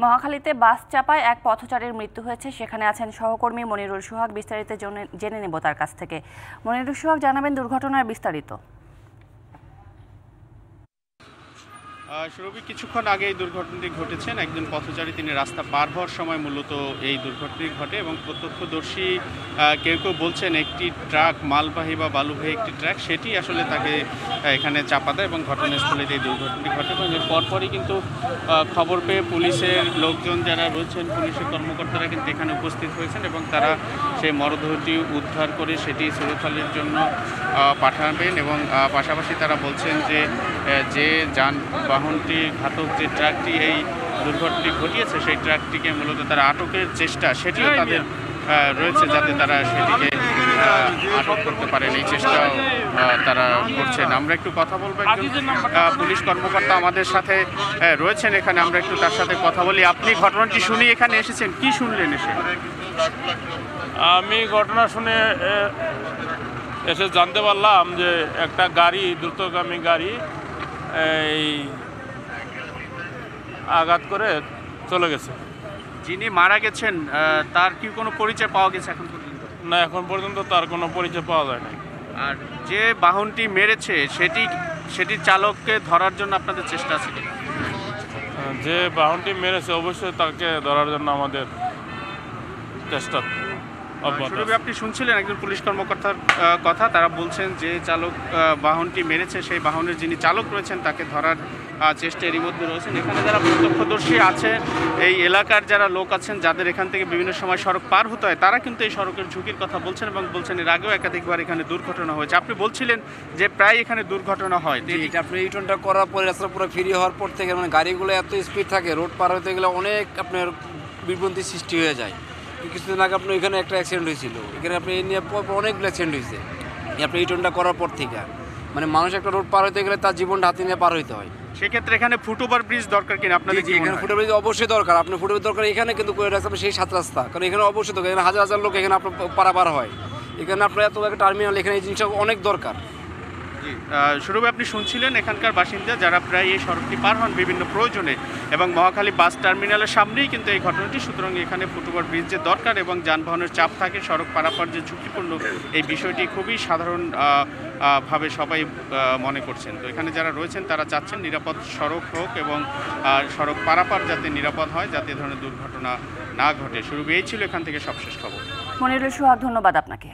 মহাখালীতে বাস চাপায় এক পথচারীর মৃত্যু হয়েছে। সেখানে আছেন সহকর্মী মনিরুল সোহাগ, বিস্তারিত জেনে- নেব তার কাছ থেকে। মনিরুল সোহাগ জানাবেন দুর্ঘটনার বিস্তারিত। সুরভি, কিছুক্ষণ আগে এই দুর্ঘটনাটি ঘটেছেন একজন পথচারী, তিনি রাস্তা পার হওয়ার সময় মূলত এই দুর্ঘটনাটি ঘটে এবং প্রত্যক্ষদর্শী কেউ কেউ বলছেন একটি ট্রাক, মালবাহী বা বালুবাহী একটি ট্রাক, সেটি আসলে তাকে এখানে চাপা দেয় এবং ঘটনাস্থলে এই দুর্ঘটনাটি ঘটে এবং এর পরপরই কিন্তু খবর পেয়ে পুলিশের লোকজন যারা রয়েছেন, পুলিশের কর্মকর্তারা কিন্তু এখানে উপস্থিত হয়েছেন এবং তারা সেই মরদেহটি উদ্ধার করে সেটি সুরক্ষালের জন্য পাঠাবেন এবং পাশাপাশি তারা বলছেন যে যে যানবাহনটি ঘাতক যে ট্রাকটি এই দুর্ঘটনাটি ঘটিয়েছে সেই ট্রাকটিকে মূলত তারা আটকের চেষ্টা সেটিও তাদের রয়েছে যাতে তারা সেটিকে আটক করতে পারেন। এই চেষ্টাও তারা করছেন। আমরা একটু কথা বলব পুলিশ কর্মকর্তা আমাদের সাথে রয়েছেন এখানে। আমরা একটু তার সাথে কথা বলি। আপনি ঘটনাটি শুনে এখানে এসেছেন কি শুনলেন এসে? আমি ঘটনা শুনে এসে জানতে পারলাম যে একটা গাড়ি দ্রুতগামী গাড়ি এই আঘাত করে চলে গেছে। যিনি মারা গেছেন তার কি কোনো পরিচয় পাওয়া গেছে এখন পর্যন্ত? না এখন পর্যন্ত তার কোনো পরিচয় পাওয়া যায় না আর যে বাহনটি মেরেছে সেটি সেটি চালককে ধরার জন্য আপনাদের চেষ্টা আছে যে বাহনটি মেরেছে অবশ্যই তাকে ধরার জন্য আমাদের চেষ্টা। সুরভি আপনি শুনছিলেন একজন পুলিশ কর্মকর্তার কথা। তারা বলছেন যে চালক বাহনটি মেরেছে। সেই বাহনের যিনি চালক রয়েছেন তাকে ধরার চেষ্টা এরই মধ্যে রয়েছেন এখানে যারা প্রত্যক্ষদর্শী আছে এই এলাকার যারা লোক আছেন যাদের এখান থেকে বিভিন্ন সময় সড়ক পার হতে হয় তারা কিন্তু এই সড়কের ঝুঁকির কথা বলছেন এবং বলছেন এর আগেও একাধিকবার এখানে দুর্ঘটনা হয়েছে। আপনি বলছিলেন যে প্রায় এখানে দুর্ঘটনা হয়। আপনি এই টোনটা করার পরে রাস্তা পুরো ফ্রি হওয়ার পর থেকে মানে গাড়িগুলো এত স্পিড থাকে রোড পার হতে গেলে অনেক আপনার বিভ্রান্তি সৃষ্টি হয়ে যায়। কিছুদিন আগে আপনার এখানে একটা অ্যাক্সিডেন্ট হয়েছিল। এখানে আপনি এই নিয়ে অনেকগুলো অ্যাক্সিডেন্ট হয়েছে। আপনি এই টোনটা করার পর থেকে মানে মানুষ একটা রোড পার হতে গেলে তার জীবনটা হাতে নিয়ে পার হইতে হয়। সেক্ষেত্রে এখানে ফুটওভার ব্রিজ দরকার কিনা আপনাদের এখানে? ফুটওভার অবশ্যই দরকার। আপনি ফুটওভার দরকার এখানে কিন্তু করে রাখতে সেই সাত রাস্তা। কারণ এখানে অবশ্যই দরকার এখানে হাজার হাজার লোক এখানে আপনার পারাপার হয়। এখানে আপনার এত একটা টার্মিনাল এখানে এই জিনিসটা অনেক দরকার। শুরুবে আপনি শুনছিলেন এখানকার বাসিন্দা যারা প্রায় এই সড়কটি পার হন বিভিন্ন প্রয়োজনে এবং মহাখালী বাস টার্মিনালের সামনেই কিন্তু এই ঘটনাটি। সুতরাং এখানে ফুটওভার ব্রিজ যে দরকার এবং যানবাহনের চাপ থাকে, সড়ক পারাপার যে ঝুঁকিপূর্ণ, এই বিষয়টি খুবই সাধারণ ভাবে সবাই মনে করছেন। তো এখানে যারা রয়েছেন তারা চাচ্ছেন নিরাপদ সড়ক হোক এবং সড়ক পারাপার যাতে নিরাপদ হয়, যাতে ধরনের দুর্ঘটনা না ঘটে। শুরু এই ছিল এখান থেকে সবশেষ খবর। মনিরুল সোহাগ, ধন্যবাদ আপনাকে।